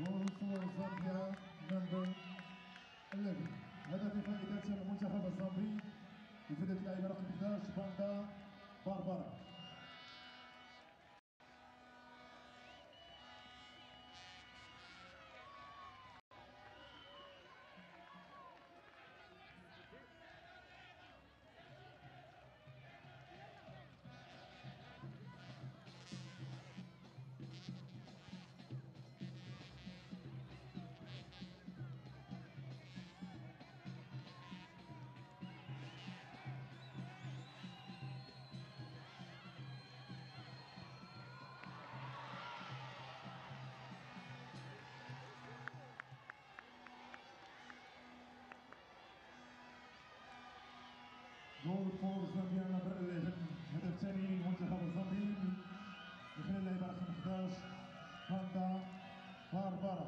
جول فور زامبيا نمبر 11 هدف فائدة المنتخب الزامبي بفائدة اللاعب رقم 11 باندا باربارا Gold for Zambia and the Brazil. The Tani wants to have. The Brazil is about to dash. Banda Barbara.